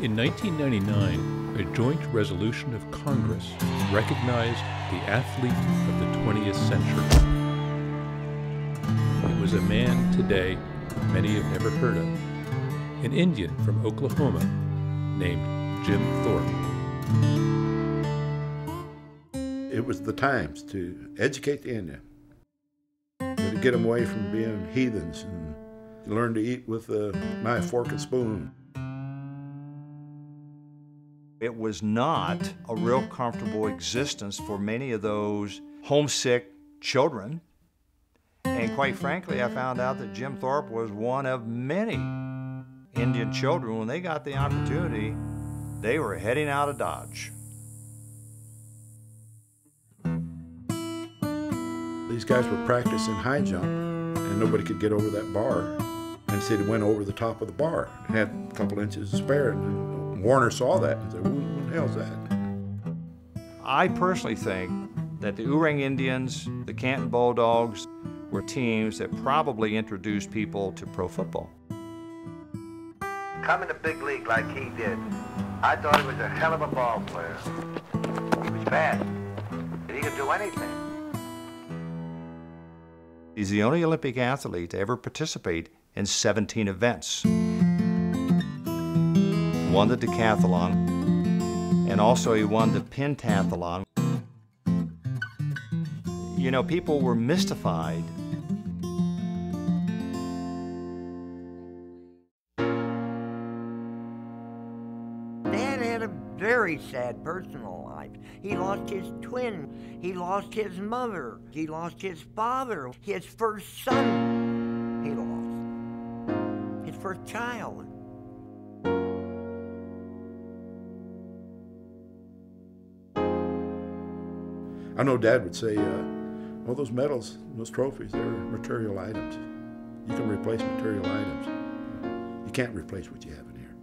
In 1999, a joint resolution of Congress recognized the athlete of the 20th century. It was a man today many have never heard of, an Indian from Oklahoma named Jim Thorpe. It was the times to educate the Indian, to get them away from being heathens and learn to eat with a knife, fork, and spoon. It was not a real comfortable existence for many of those homesick children. And quite frankly, I found out that Jim Thorpe was one of many Indian children. When they got the opportunity, they were heading out of Dodge. These guys were practicing high jump, and nobody could get over that bar. And so they went over the top of the bar, and had a couple inches of spare, and Warner saw that and said, what the hell's that? I personally think that the Oorang Indians, the Canton Bulldogs, were teams that probably introduced people to pro football. Coming to big league like he did, I thought he was a hell of a ball player. He was fast. He could do anything. He's the only Olympic athlete to ever participate in 17 events won the decathlon, and also he won the pentathlon. You know, people were mystified. Dad had a very sad personal life. He lost his twin. He lost his mother. He lost his father. His first son he lost. His first child. I know Dad would say, uh, well, those medals, those trophies, they're material items. You can replace material items. You can't replace what you have in here.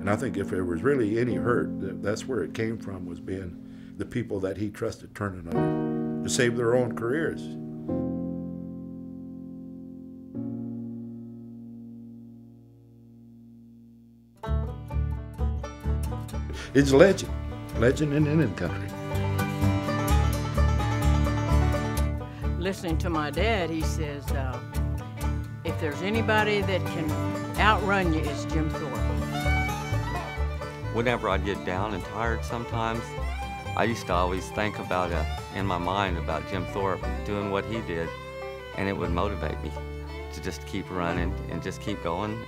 And I think if there was really any hurt, that's where it came from, was being the people that he trusted turning on him to save their own careers. It's legend, legend in Indian country. Listening to my dad, he says, uh, if there's anybody that can outrun you, it's Jim Thorpe. Whenever I get down and tired sometimes, I used to always think about, uh, in my mind, about Jim Thorpe doing what he did, and it would motivate me to just keep running and just keep going